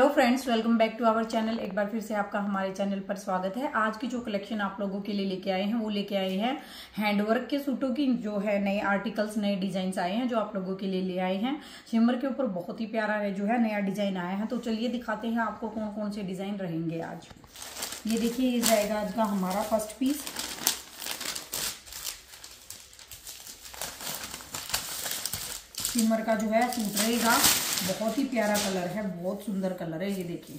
Hello friends welcome back to our channel एक बार फिर से आपका हमारे चैनल पर स्वागत है। आज की जो कलेक्शन आप लोगों के लिए लेके आए हैं, वो लेके आए हैं हैंडवर्क के सूटों की, जो है नए आर्टिकल्स नए डिज़ाइन आए हैं, जो आप लोगों के लिए ले आए हैं। शिमर के ऊपर बहुत ही प्यारा है, जो है नया डिज़ाइन आया है। तो चलिए दिखाते हैं आपको कौन कौन से डिज़ाइन रहेंगे आज। ये देखिए, ये जाएगा आज का हमारा फ़र्स्ट पीस शिमर का जो है सूट रहेगा। बहुत ही प्यारा कलर है, बहुत सुंदर कलर है ये देखिए।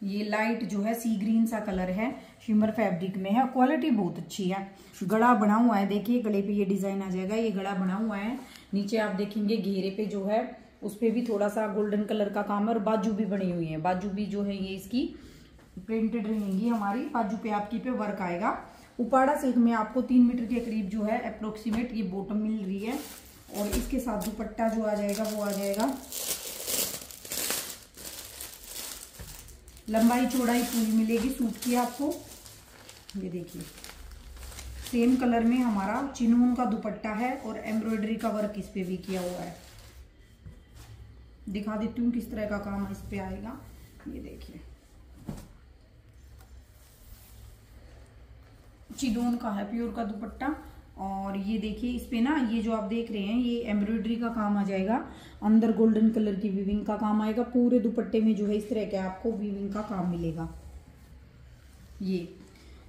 ये लाइट जो है सी ग्रीन सा कलर है शिमर फैब्रिक में है। क्वालिटी बहुत अच्छी है। गला बना हुआ है, देखिए, गले पे ये डिज़ाइन आ जाएगा, ये गला बना हुआ है। नीचे आप देखेंगे घेरे पे जो है, उस पर भी थोड़ा सा गोल्डन कलर का काम है और बाजू भी बनी हुई है। बाजू भी जो है ये इसकी प्रिंटेड रहेंगी हमारी। बाजू पे आपकी पे वर्क आएगा। उपाड़ा सिल्क में आपको तीन मीटर के करीब जो है अप्रोक्सीमेट ये बॉटम मिल रही है। और इसके साथ दुपट्टा जो आ जाएगा, वो आ जाएगा। लंबाई चौड़ाई पूरी मिलेगी सूट की आपको। ये देखिए। सेम कलर में हमारा चिनून का दुपट्टा है और एम्ब्रॉयडरी का वर्क इस पे भी किया हुआ है। दिखा देती हूँ किस तरह का काम इस पे आएगा। ये देखिए। चिनून का है, प्योर का दुपट्टा। और ये देखिए, इस पे ना, ये जो आप देख रहे हैं, ये एम्ब्रॉयडरी का काम आ जाएगा। अंदर गोल्डन कलर की वीविंग का काम आएगा। पूरे दुपट्टे में जो है, इस तरह के आपको वीविंग का काम मिलेगा। ये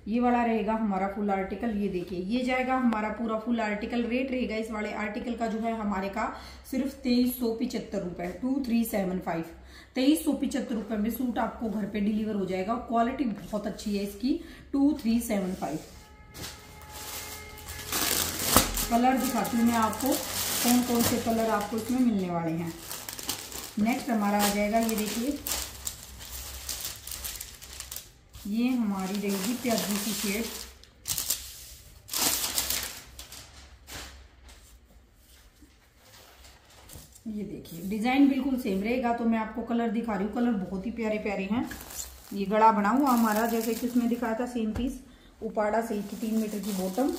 ये वाला रहेगा हमारा फुल आर्टिकल ये देखिए, ये जाएगा हमारा पूरा फुल आर्टिकल रेट रहेगा। इस वाले आर्टिकल का जो है, हमारे का सिर्फ़ तेईस सौ पिचहत्तर रुपए टू थ्री सेवन फाइव तेईस सौ पिचहत्तर रुपए में सूट आपको घर पे डिलीवर हो जाएगा। क्वालिटी बहुत अच्छी है इसकी। Two three seven five colour दिखाती हूँ मैं आपको, कौन कौन से कलर आपको इसमें मिलने वाले हैं। नेक्स्ट हमारा आ जाएगा, ये देखिए। ये हमारी रहेगी प्याजी की शेड ये देखिए, डिज़ाइन बिल्कुल सेम रहेगा तो मैं आपको कलर दिखा रही हूँ। कलर बहुत ही प्यारे प्यारे हैं। ये गड़ा बना हुआ हमारा, जैसे कि उसमें दिखाया था सेम पीस उपाड़ा सिल्क तीन मीटर की बॉटम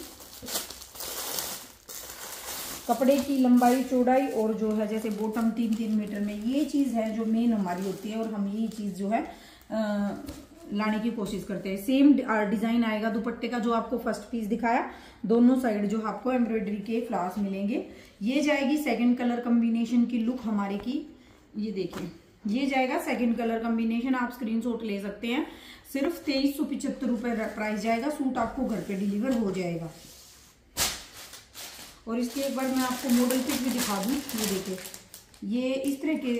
कपड़े की लंबाई चौड़ाई और जो है जैसे बॉटम तीन तीन मीटर में ये चीज़ है जो मेन हमारी होती है और हम ये चीज़ जो है आ, लाने की कोशिश करते हैं। सेम डिज़ाइन आएगा दुपट्टे का जो आपको फ़र्स्ट पीस दिखाया। दोनों साइड जो आपको एम्ब्रॉयडरी के फ्लावर्स मिलेंगे। ये जाएगी सेकंड कलर कम्बिनेशन की लुक हमारे की। ये देखिए ये जाएगा सेकंड कलर कॉम्बिनेशन आप स्क्रीनशॉट ले सकते हैं। सिर्फ़ तेईस सौ पिछहत्तर रुपए प्राइस जाएगा सूट आपको घर पे डिलीवर हो जाएगा। और इसके एक बार मैं आपको मॉडल पिक भी दिखा दूँ, ये देखिए। ये इस तरह के,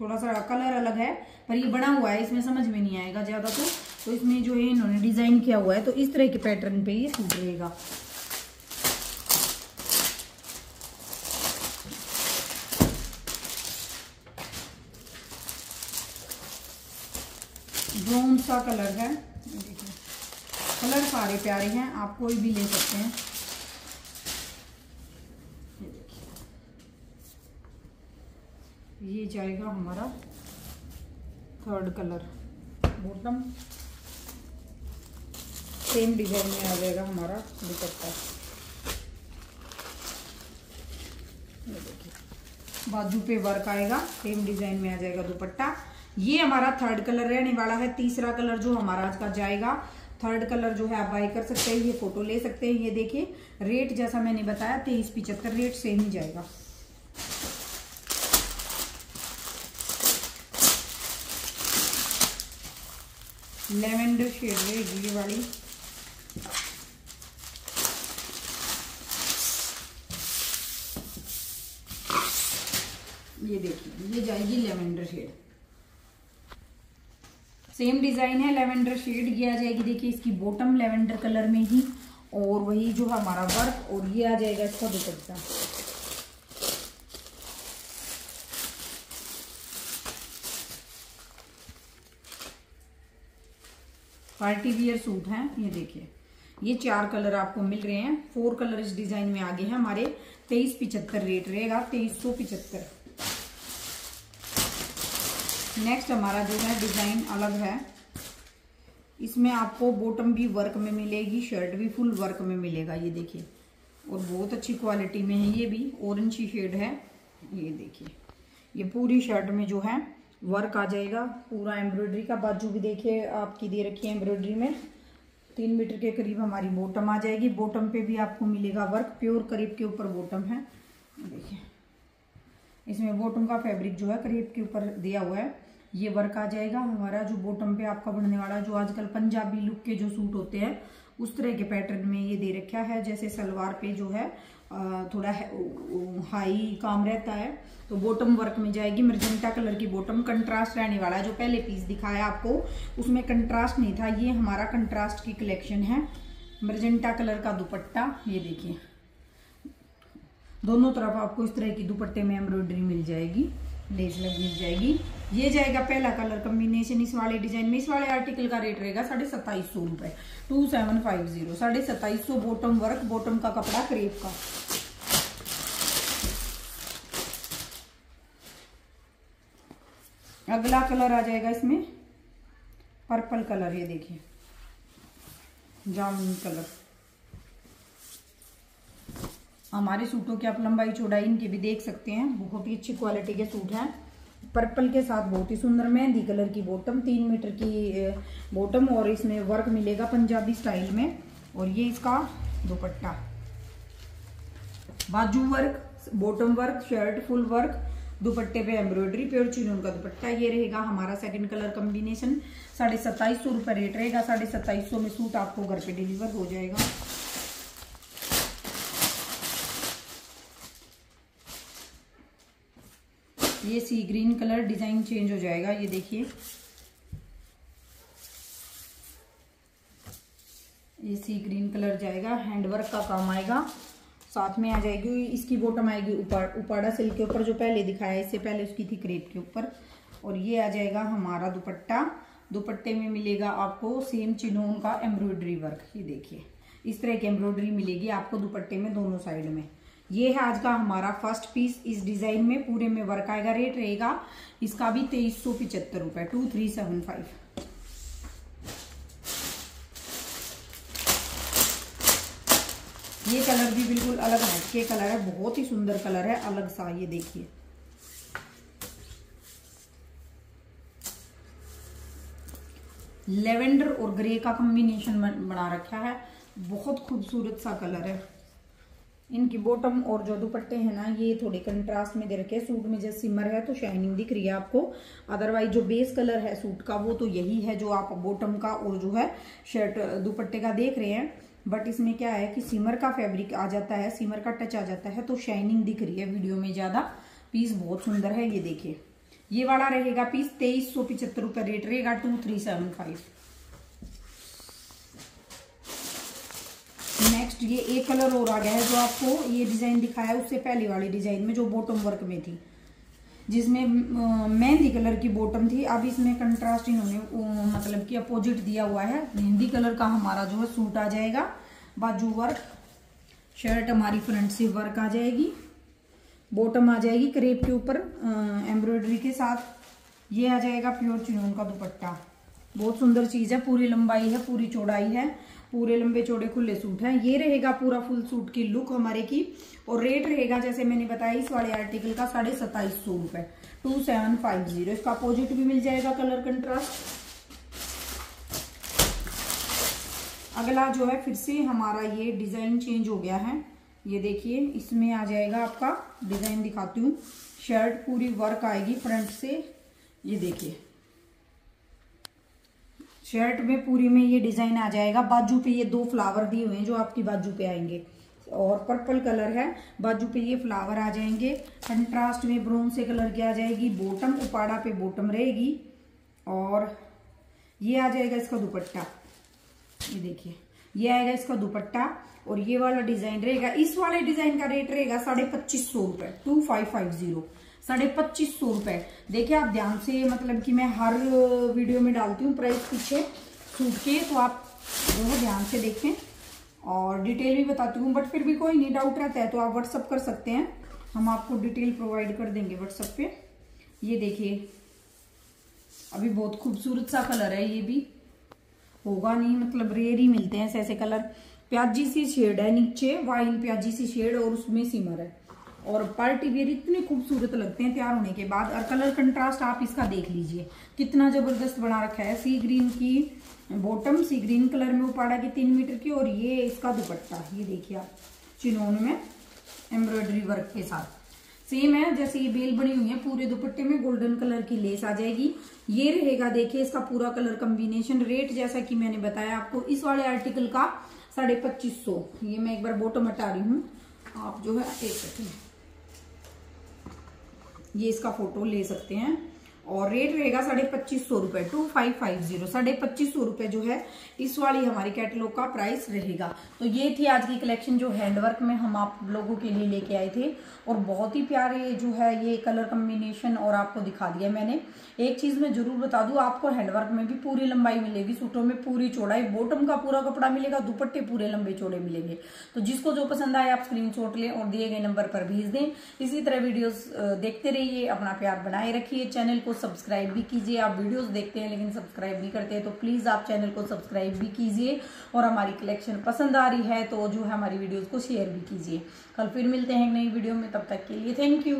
थोड़ा सा कलर अलग है, पर ये बना हुआ है, इसमें समझ में नहीं आएगा ज़्यादा तो तो इसमें जो है इन्होंने डिज़ाइन किया हुआ है तो इस तरह के पैटर्न पे ये सूट रहेगा। ब्राउन सा कलर है देखिए। कलर सारे प्यारे हैं, आप कोई भी ले सकते हैं ये जाएगा हमारा third colour bottom same design में आ जाएगा हमारा दुपट्टा. बाजू पे वर्क आएगा सेम डिज़ाइन में आ जाएगा दुपट्टा. ये हमारा थर्ड कलर रहने वाला है, तीसरा कलर जो हमारा आज का जाएगा. थर्ड कलर जो है आप बाई कर सकते हैं, ये फ़ोटो ले सकते हैं. ये देखिए रेट जैसा मैंने बताया, तेईस पिचहत्तर रेट सेम ही जाएगा. लेवेंडर शेड रहेगी ये वाली। ये देखिए, ये जाएगी लेवेंडर शेड। सेम डिज़ाइन है लेवेंडर शेड, ये आ जाएगी, देखिए, इसकी बॉटम लेवेंडर कलर में ही, और वही जो हमारा वर्क, और ये आ जाएगा इसका दुपट्टा। पार्टी वियर सूट है, ये देखिए। ये चार कलर आपको मिल रहे हैं। फोर कलर इस डिज़ाइन में आगे हैं। हमारे तेईस पिचहत्तर रेट रहेगा, तेईस सौ पिचहत्तर। नेक्स्ट हमारा जो है, डिज़ाइन अलग है। इसमें आपको बॉटम भी वर्क में मिलेगी शर्ट भी फुल वर्क में मिलेगा, ये देखिए। और बहुत अच्छी क्वालिटी में है ये भी। ऑरेंज शेड है। ये देखिए। ये पूरी शर्ट में जो है वर्क आ जाएगा। पूरा एम्ब्रॉयडरी का बाजू भी देखिए, आपकी दे रखी है एम्ब्रॉयडरी में। तीन मीटर के करीब हमारी बॉटम आ जाएगी। बॉटम पे भी आपको मिलेगा वर्क प्योर करीब के ऊपर बॉटम है। देखिए, इसमें बॉटम का फैब्रिक जो है करीब के ऊपर दिया हुआ है। ये वर्क आ जाएगा। हमारा जो बॉटम पे आपका बनने वाला जो आजकल पंजाबी लुक के जो सूट होते हैं, उस तरह के पैटर्न में ये दे रखा है। जैसे सलवार पे जो है थोड़ा हाई काम रहता है तो बॉटम वर्क में जाएगी मर्जेंटा कलर की बॉटम कंट्रास्ट रहने वाला, जो पहले पीस दिखाया आपको, उसमें कंट्रास्ट नहीं था, ये हमारा कंट्रास्ट की कलेक्शन है। मर्जेंटा कलर का दुपट्टा, ये देखिए। दोनों तरफ़ आपको इस तरह की दुपट्टे में एम्ब्रॉयडरी मिल जाएगी। लेस लग मिल जाएगी। ये जाएगा पहला कलर कॉम्बिनेशन इस वाले डिज़ाइन में। इस वाले आर्टिकल का रेट रहेगा साढ़े सत्ताईस सौ रुपए। टू सेवन फाइव ज़ीरो, साढ़े सत्ताईस सौ बॉटम वर्क बॉटम का कपड़ा क्रेप का। अगला कलर आ जाएगा इसमें। पर्पल कलर ये देखिए। जामुन कलर हमारे सूटों की आप लंबाई, चौड़ाई इनकी भी देख सकते हैं। बहुत ही अच्छी क्वालिटी के सूट हैं। पर्पल के साथ बहुत ही सुंदर मेहंदी कलर की बॉटम तीन मीटर की बॉटम और इसमें वर्क मिलेगा पंजाबी स्टाइल में। और ये इसका दुपट्टा। बाजू work bottom work shirt full work दुपट्टे पे एम्ब्रॉयडरी प्योर चिनून का दुपट्टा ये रहेगा। हमारा सेकंड कलर कॉम्बिनेशन साढ़े सत्ताईस सौ रुपये रेट रहेगा। साढ़े सत्ताईस सौ में सूट आपको घर पे डिलीवर हो जाएगा। ये sea green colour design change हो जाएगा, ये देखिए। ये सी ग्रीन कलर जाएगा, हैंडवर्क का काम आएगा। साथ में आ जाएगी, इसकी बॉटम आएगी ऊपर, उपाड़ा सिल्क के ऊपर जो पहले दिखाया इससे पहले उसकी थी क्रेप के ऊपर। और ये आ जाएगा हमारा दुपट्टा। दुपट्टे में मिलेगा आपको सेम चिनोन का एम्ब्रॉयडरी वर्क, ये देखिए। इस तरह की एम्ब्रॉयडरी मिलेगी आपको दुपट्टे में दोनों साइड में। ये है आज का हमारा फ़र्स्ट पीस इस डिज़ाइन में पूरे में वर्क आएगा रेट रहेगा। इसका भी तेईस सौ पिचहत्तर रुपए टू थ्री सेवन फाइव ये कलर भी बिल्कुल अलग है हटके कलर है, बहुत ही सुंदर कलर है, अलग सा ये देखिए। लेवेंडर और ग्रे का कॉम्बिनेशन बना रखा है, बहुत खूबसूरत सा कलर है। इनकी बॉटम और जो दुपट्टे हैं ना, ये थोड़े कंट्रास्ट में दे रखे हैं। सूट में जैसे सिमर है तो शाइनिंग दिख रही है आपको। अदरवाइज़ जो बेस कलर है सूट का, वो तो यही है जो आप बॉटम का और जो है शर्ट दुपट्टे का देख रहे हैं। बट इसमें क्या है कि सिमर का फैब्रिक आ जाता है सिमर का टच आ जाता है तो शाइनिंग दिख रही है वीडियो में ज़्यादा। पीस बहुत सुंदर है, ये देखिए। ये वाला रहेगा पीस तेईस सौ पिछहत्तर रुपए रेट रहेगा two three seven five next ये एक कलर और आ गया है जो आपको ये डिज़ाइन दिखाया उससे पहले वाली डिज़ाइन में जो बॉटम वर्क में थी। जिसमें मेहंदी कलर की बॉटम थी। अब इसमें कंट्रास्ट इन्होंने मतलब कि अपोजिट दिया हुआ है। मेहंदी कलर का हमारा जो है सूट आ जाएगा। बाजू वर्क शर्ट हमारी फ्रंट से वर्क आ जाएगी। बॉटम आ जाएगी करेब के ऊपर एम्ब्रॉयडरी के साथ। ये आ जाएगा प्योर चिनोन का दुपट्टा। बहुत सुंदर चीज़ है, पूरी लंबाई है, पूरी चौड़ाई है। पूरे लंबे चौड़े खुले सूट हैं। ये रहेगा पूरा फुल सूट की लुक हमारे की। और रेट रहेगा, जैसे मैंने बताया, इस वाले आर्टिकल का साढ़े सत्ताईस सौ रुपए। टू सेवन फाइव ज़ीरो इसका अपोजिट भी मिल जाएगा कलर कंट्रास्ट अगला जो है, फिर से हमारा ये डिज़ाइन चेंज हो गया है। ये देखिए, इसमें आ जाएगा आपका डिज़ाइन दिखाती हूँ। शर्ट पूरी वर्क आएगी फ्रंट से। ये देखिए। शर्ट में पूरी में ये डिज़ाइन आ जाएगा। बाजू पे ये दो फ्लावर दिए हुए हैं जो आपकी बाजू पे आएँगे। और पर्पल कलर है, बाजू पे ये फ्लावर आ जाएँगे। कंट्रास्ट में ब्राउन से कलर की आ जाएगी। बॉटम, उपाड़ा पे बॉटम रहेगी। और ये आ जाएगा इसका दुपट्टा। ये देखिए, ये आएगा इसका दुपट्टा। और ये वाला डिज़ाइन रहेगा, इस वाले डिज़ाइन का रेट रहेगा साढ़े पच्चीस सौ रुपए टू फाइव फाइव ज़ीरो साढ़े पच्चीस सौ रुपए। देखिए आप ध्यान से मतलब कि मैं हर वीडियो में डालती हूँ प्राइस पीछे सूट के तो आप दोनों ध्यान से देखें और डिटेल भी बताती हूँ बट फिर भी कोई नहीं डाउट रहता है तो आप व्हाट्सअप कर सकते हैं। हम आपको डिटेल प्रोवाइड कर देंगे व्हाट्सअप पे। ये देखिए, अभी बहुत खूबसूरत सा कलर है, ये भी। होगा नहीं मतलब रेयर ही मिलते हैं ऐसे ऐसे कलर प्याजी सी शेड है नीचे वाइन प्याजी सी शेड और उसमें सिमर है। और पार्टी वेयर इतने खूबसूरत लगते हैं तैयार होने के बाद। और कलर कंट्रास्ट आप इसका देख लीजिए। कितना ज़बरदस्त बना रखा है। सी ग्रीन की बॉटम सी ग्रीन कलर में उपाड़ा की तीन मीटर की। और ये इसका दुपट्टा, ये देखिए आप, चिनोन में एम्ब्रॉयडरी वर्क के साथ। सेम है, जैसे ये बेल बनी हुई है, पूरे दुपट्टे में गोल्डन कलर की लेस आ जाएगी। ये रहेगा, देखिए इसका पूरा कलर कॉम्बिनेशन रेट जैसा कि मैंने बताया आपको, इस वाले आर्टिकल का साढ़े पच्चीस सौ। ये मैं एक बार बोटम हटा रही हूँ। आप जो है, एक सेकेंड ये इसका फ़ोटो ले सकते हैं। और रेट रहेगा साढ़े पच्चीस सौ रुपए टू फाइव फाइव ज़ीरो साढ़े पच्चीस सौ रुपए जो है, इस वाली हमारी कैटलॉग का प्राइस रहेगा। तो ये थी आज की कलेक्शन जो हैंडवर्क में हम आप लोगों के लिए लेके आए थे। और बहुत ही प्यारे जो है ये कलर कम्बिनेशन और आपको दिखा दिया मैंने। एक चीज़ मैं ज़रूर बता दू, आपको हैंडवर्क में भी पूरी लंबाई मिलेगी। सूटों में पूरी चौड़ाई बॉटम का पूरा कपड़ा मिलेगा, दुपट्टे पूरे लंबे चौड़े मिलेंगे। तो जिसको जो पसंद आए, आप स्क्रीन लें और दिए गए नंबर पर भेज दें। इसी तरह वीडियो देखते रहिए, अपना प्यार बनाए रखिए। चैनल को सब्सक्राइब भी कीजिए। आप वीडियोस देखते हैं लेकिन सब्सक्राइब नहीं करते हैं तो प्लीज़ आप चैनल को सब्सक्राइब भी कीजिए और हमारी कलेक्शन पसंद आ रही है तो जो है हमारी वीडियोस को शेयर भी कीजिए। कल फिर मिलते हैं नई वीडियो में, तब तक के लिए थैंक यू